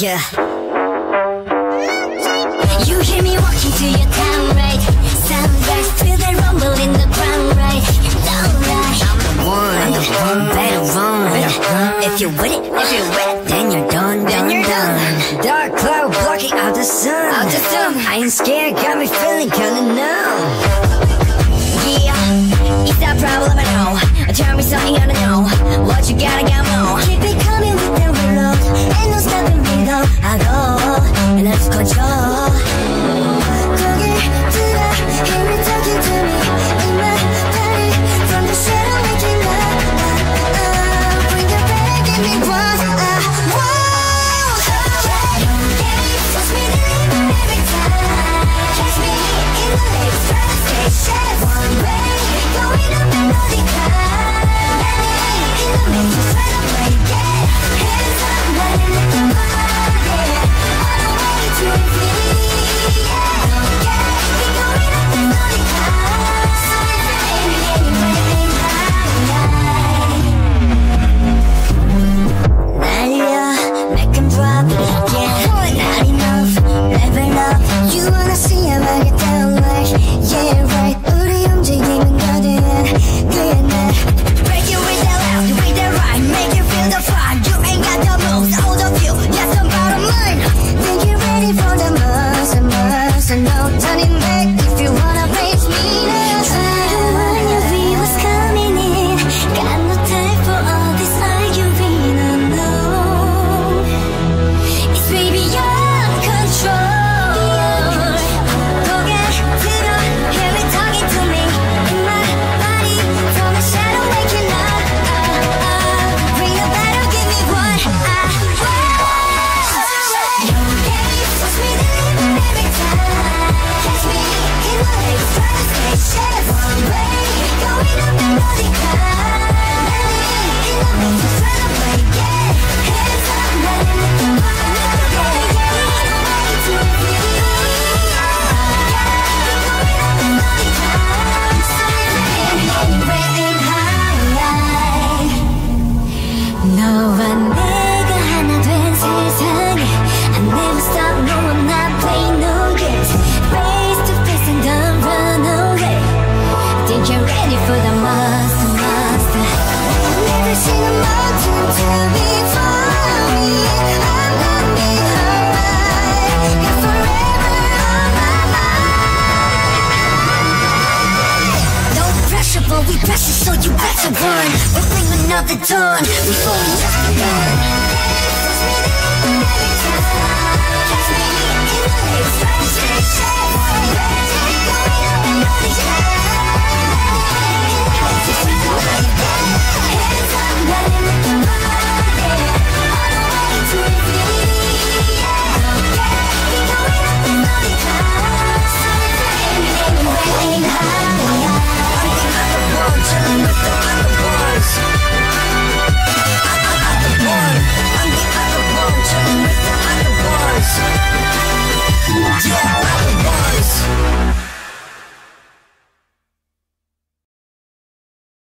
Yeah. You hear me walking to your town, right? Sunrise, feel that rumble in the ground, right? No lie. I'm the one, I'm the one, better run. If you're with it, if you're wet, then you're done, then you're done. Dark cloud blocking out the sun, out the sun. I ain't scared, got me feeling kinda numb. Yeah, it's that problem I know. Tell me something I don't know. What you got? about to burn We'll bring another dawn. Before we die. Catch me in the late